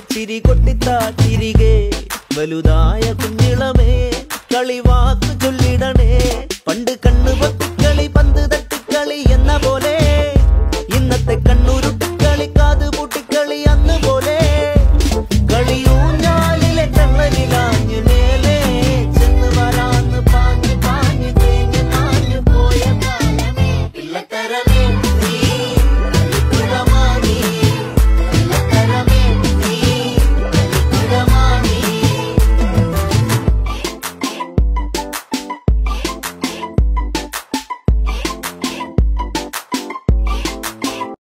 ചിരി കൊട്ടിത്താ തിരികെ വലുതായ കുഞ്ഞിളമേ കളിവാക്ക് ചൊല്ലിടണേ. പണ്ട് കണ്ട